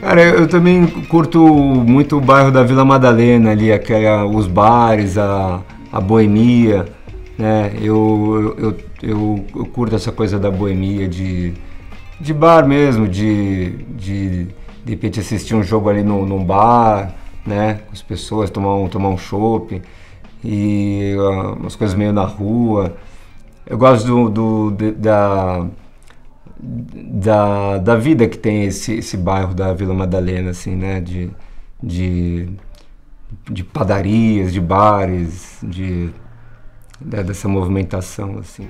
Cara, eu também curto muito o bairro da Vila Madalena ali, aquela, os bares, a, a boemia, né? Eu, eu, eu, eu curto essa coisa da boemia, de, de bar mesmo, de, de de repente assistir um jogo ali no, num bar, né? Com as pessoas, tomar um, tomar um chopp e uh, umas coisas meio na rua. Eu gosto do, do de, da da, da vida que tem esse, esse bairro da Vila Madalena, assim, né? De, de, de padarias, de bares, de, né? dessa movimentação, assim.